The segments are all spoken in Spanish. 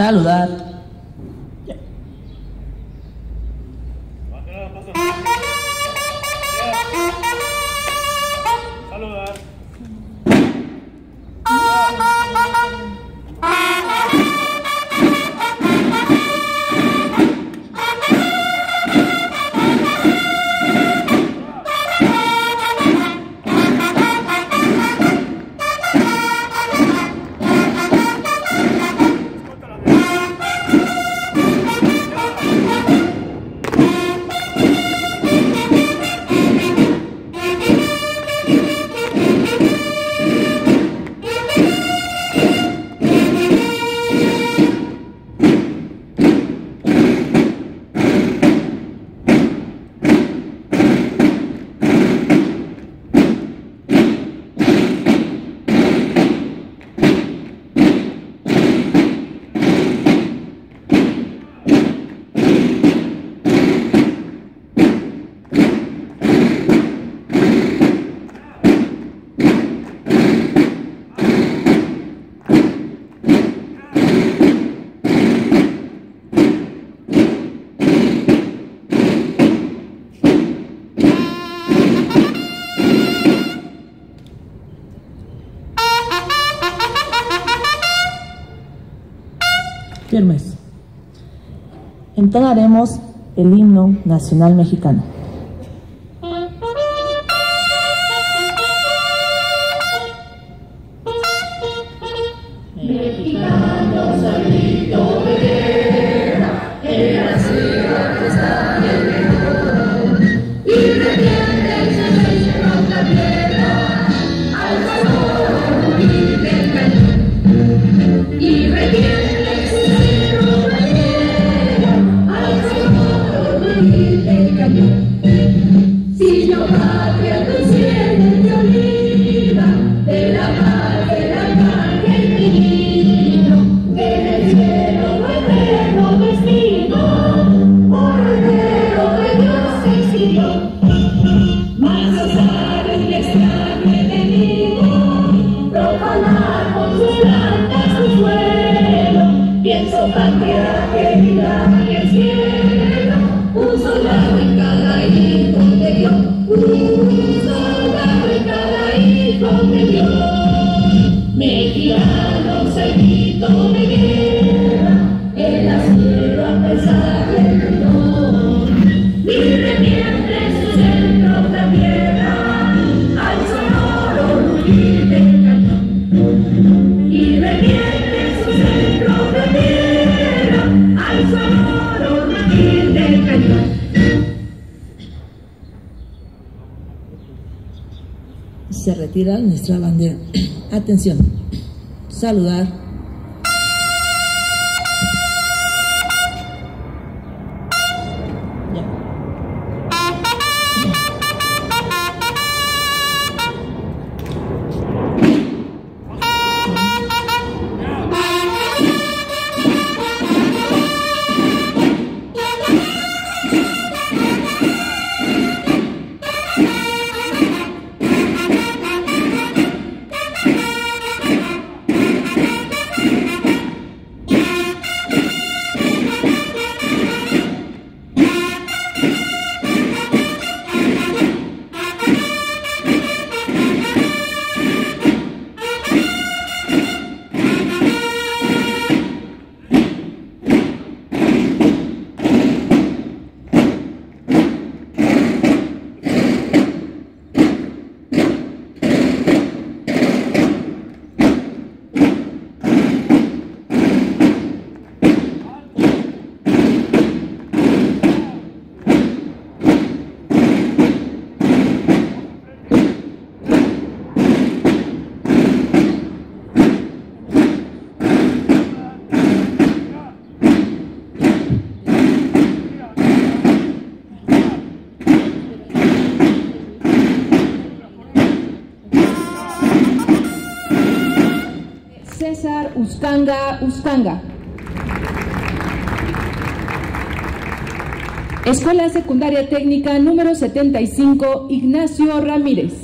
Saludar. Firmes. Entonaremos el himno nacional mexicano. Retira nuestra bandera. Atención. Saludar. Ustanga Ustanga. Escuela Secundaria Técnica número 75, Ignacio Ramírez.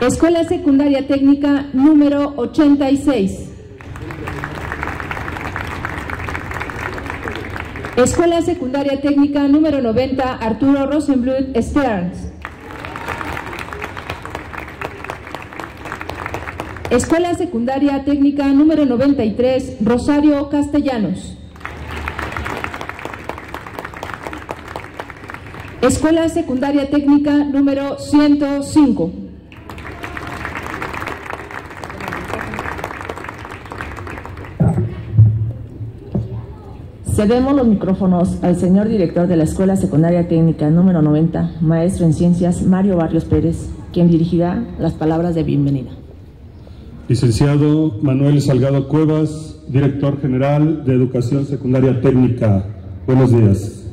Escuela Secundaria Técnica número 86. Escuela Secundaria Técnica número 90 Arturo Rosenblut Stearns. Escuela Secundaria Técnica número 93 Rosario Castellanos. Escuela Secundaria Técnica número 105. Cedemos los micrófonos al señor director de la Escuela Secundaria Técnica número 90, maestro en Ciencias Mario Barrios Pérez, quien dirigirá las palabras de bienvenida. Licenciado Manuel Salgado Cuevas, director general de Educación Secundaria Técnica. Buenos días.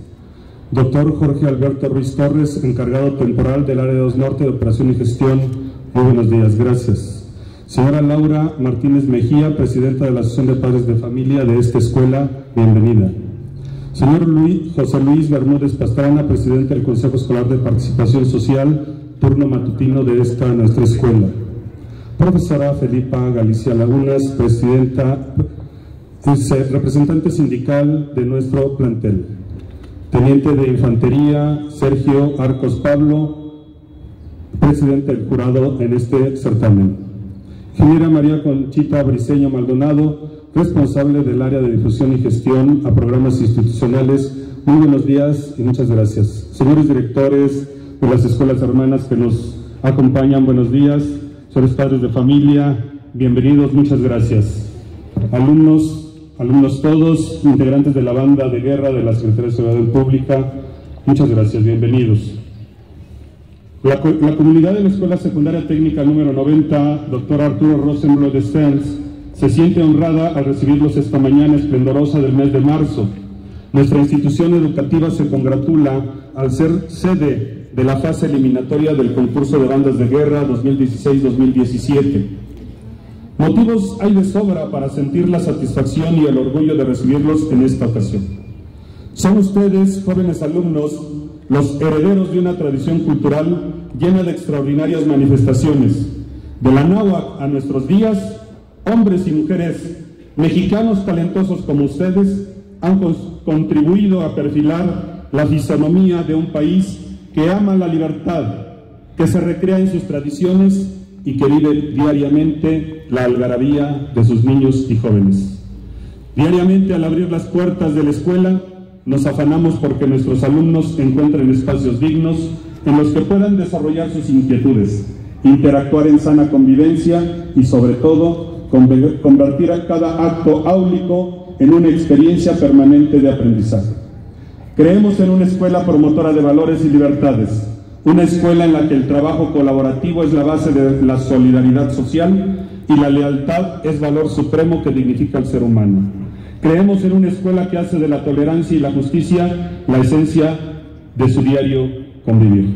Doctor Jorge Alberto Ruiz Torres, encargado temporal del Área 2 Norte de Operación y Gestión. Muy buenos días, gracias. Señora Laura Martínez Mejía, presidenta de la Asociación de Padres de Familia de esta escuela, bienvenida. Señor Luis, José Luis Bermúdez Pastrana, presidente del Consejo Escolar de Participación Social, turno matutino de esta nuestra escuela. Profesora Felipa Galicia Lagunas, presidenta, representante sindical de nuestro plantel. Teniente de Infantería, Sergio Arcos Pablo, presidente del jurado en este certamen. Ingeniera María Conchita Briceño Maldonado, responsable del área de difusión y gestión a programas institucionales. Muy buenos días y muchas gracias. Señores directores de las escuelas hermanas que nos acompañan, buenos días. Señores padres de familia, bienvenidos, muchas gracias. Alumnos, alumnos todos, integrantes de la banda de guerra de la Secretaría de Seguridad Pública, muchas gracias, bienvenidos. La, comunidad de la Escuela Secundaria Técnica número 90, doctor Arturo Rosenbluth de Stens, se siente honrada al recibirlos esta mañana esplendorosa del mes de marzo. Nuestra institución educativa se congratula al ser sede de la fase eliminatoria del concurso de bandas de guerra 2016-2017. Motivos hay de sobra para sentir la satisfacción y el orgullo de recibirlos en esta ocasión. Son ustedes, jóvenes alumnos, los herederos de una tradición cultural llena de extraordinarias manifestaciones. De la náhuatl a nuestros días, hombres y mujeres mexicanos talentosos como ustedes han contribuido a perfilar la fisonomía de un país que ama la libertad, que se recrea en sus tradiciones y que vive diariamente la algarabía de sus niños y jóvenes. Diariamente al abrir las puertas de la escuela, nos afanamos porque nuestros alumnos encuentren espacios dignos en los que puedan desarrollar sus inquietudes, interactuar en sana convivencia y sobre todo convertir a cada acto áulico en una experiencia permanente de aprendizaje. Creemos en una escuela promotora de valores y libertades, una escuela en la que el trabajo colaborativo es la base de la solidaridad social y la lealtad es valor supremo que dignifica al ser humano. Creemos en una escuela que hace de la tolerancia y la justicia la esencia de su diario convivir.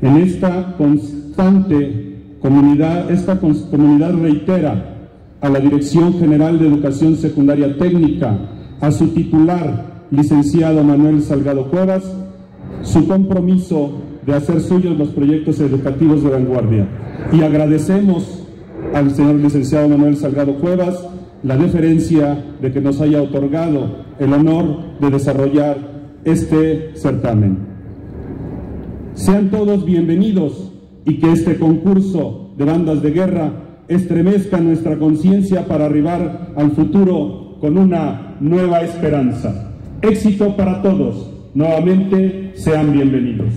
En esta constante comunidad, esta comunidad reitera a la Dirección General de Educación Secundaria Técnica, a su titular, licenciado Manuel Salgado Cuevas, su compromiso de hacer suyos los proyectos educativos de vanguardia. Y agradecemos al señor licenciado Manuel Salgado Cuevas la deferencia de que nos haya otorgado el honor de desarrollar este certamen. Sean todos bienvenidos y que este concurso de bandas de guerra estremezca nuestra conciencia para arribar al futuro con una nueva esperanza. Éxito para todos. Nuevamente, sean bienvenidos.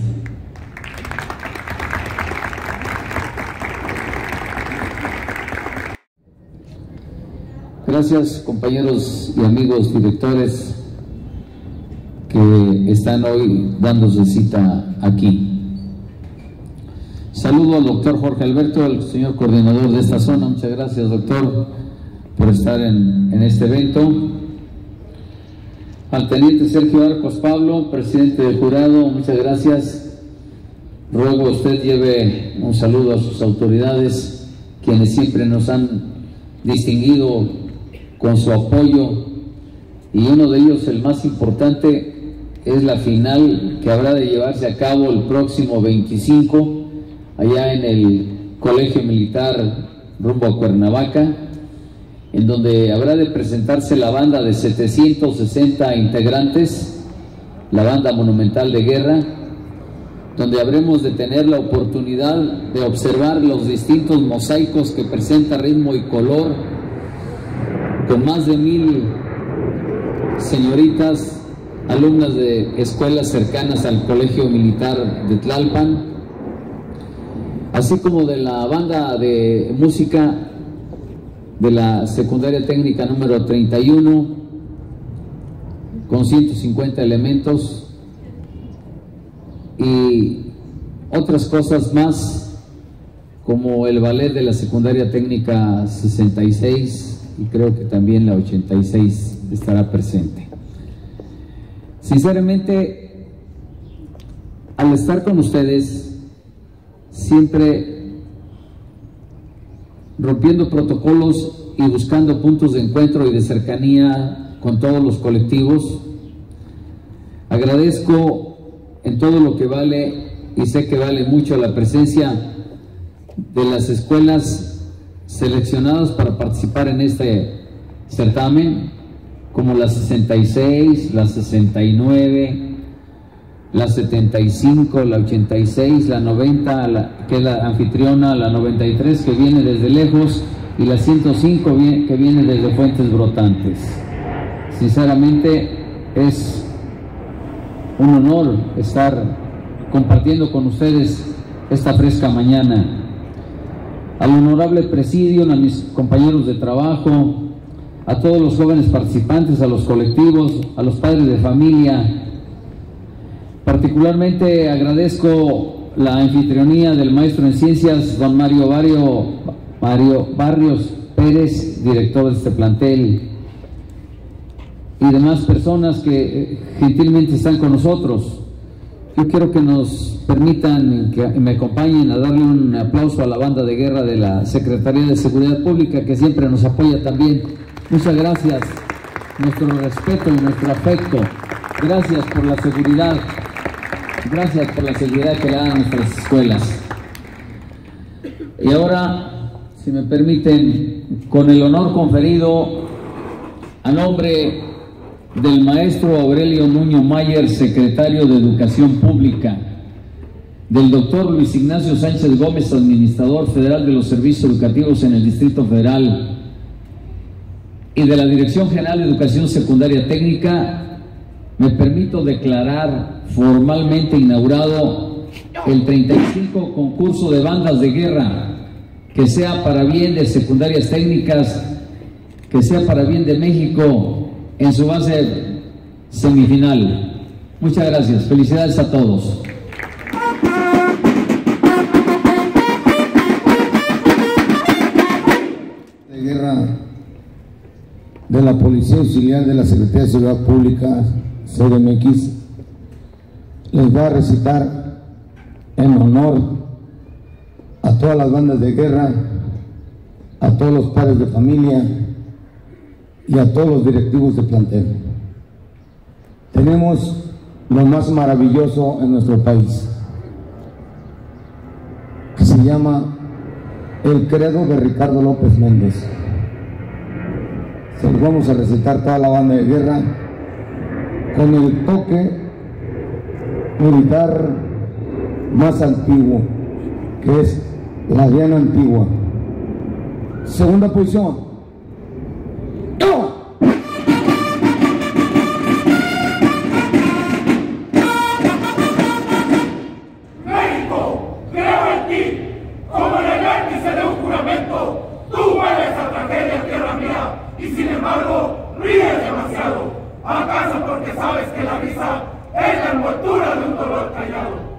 Gracias compañeros y amigos directores que están hoy dándose cita aquí. Saludo al doctor Jorge Alberto, el señor coordinador de esta zona. Muchas gracias doctor por estar en, en este evento. Al teniente Sergio Arcos Pablo, presidente del jurado, muchas gracias. Ruego usted lleve un saludo a sus autoridades, quienes siempre nos han distinguido con su apoyo y uno de ellos, el más importante, es la final que habrá de llevarse a cabo el próximo 25 allá en el Colegio Militar rumbo a Cuernavaca, en donde habrá de presentarse la banda de 760 integrantes, la banda monumental de guerra, donde habremos de tener la oportunidad de observar los distintos mosaicos que presenta ritmo y color, con más de mil señoritas, alumnas de escuelas cercanas al Colegio Militar de Tlalpan, así como de la banda de música de la secundaria técnica número 31, con 150 elementos y otras cosas más, como el ballet de la secundaria técnica 66 y creo que también la 86 estará presente. Sinceramente, al estar con ustedes, siempre rompiendo protocolos y buscando puntos de encuentro y de cercanía con todos los colectivos, agradezco en todo lo que vale y sé que vale mucho la presencia de las escuelas seleccionadas para participar en este certamen, como la 66, la 69, la 75, la 86, la 90, la, que es la anfitriona, la 93 que viene desde lejos y la 105 que viene desde fuentes brotantes. Sinceramente es un honor estar compartiendo con ustedes esta fresca mañana. Al honorable presidio, a mis compañeros de trabajo, a todos los jóvenes participantes, a los colectivos, a los padres de familia. Particularmente agradezco la anfitrionía del maestro en ciencias, don Mario, Barrio, Mario Barrios Pérez, director de este plantel, y demás personas que eh, gentilmente están con nosotros. Yo quiero que nos permitan que me acompañen a darle un aplauso a la banda de guerra de la Secretaría de Seguridad Pública que siempre nos apoya también. Muchas gracias, nuestro respeto y nuestro afecto. Gracias por la seguridad, gracias por la seguridad que le dan a nuestras escuelas. Y ahora, si me permiten, con el honor conferido a nombre del maestro Aurelio Nuño Mayer, secretario de Educación Pública, del doctor Luis Ignacio Sánchez Gómez, administrador federal de los servicios educativos en el Distrito Federal, y de la Dirección General de Educación Secundaria Técnica, me permito declarar formalmente inaugurado el 35 concurso de bandas de guerra, que sea para bien de secundarias técnicas, que sea para bien de México en su base semifinal. Muchas gracias. Felicidades a todos. De guerra de la Policía Auxiliar de la Secretaría de Seguridad Pública, CDMX, les va a recitar en honor a todas las bandas de guerra, a todos los padres de familia, y a todos los directivos de plantel. Tenemos lo más maravilloso en nuestro país, que se llama el credo de Ricardo López Méndez. Se los vamos a recitar toda la banda de guerra con el toque militar más antiguo, que es la Diana Antigua. Segunda posición. es la envoltura de un dolor callado.